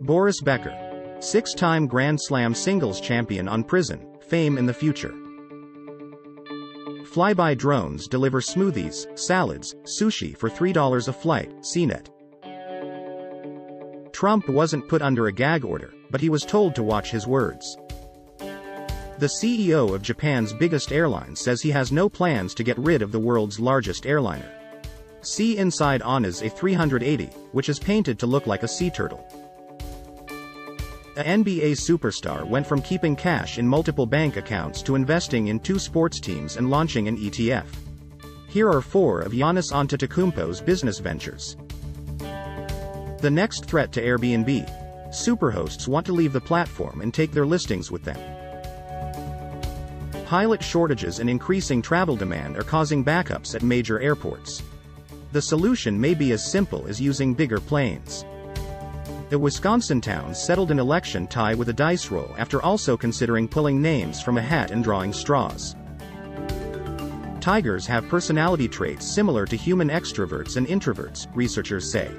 Boris Becker. Six-time Grand Slam singles champion on prison, fame in the future. Flyby drones deliver smoothies, salads, sushi for $3 a flight, CNET. Trump wasn't put under a gag order, but he was told to watch his words. The CEO of Japan's biggest airline says he has no plans to get rid of the world's largest airliner. See inside ANA's A380, which is painted to look like a sea turtle. A NBA superstar went from keeping cash in multiple bank accounts to investing in two sports teams and launching an ETF. Here are four of Giannis Antetokounmpo's business ventures. The next threat to Airbnb. Superhosts want to leave the platform and take their listings with them. Pilot shortages and increasing travel demand are causing backups at major airports. The solution may be as simple as using bigger planes. The Wisconsin town settled an election tie with a dice roll after also considering pulling names from a hat and drawing straws. Tigers have personality traits similar to human extroverts and introverts, researchers say.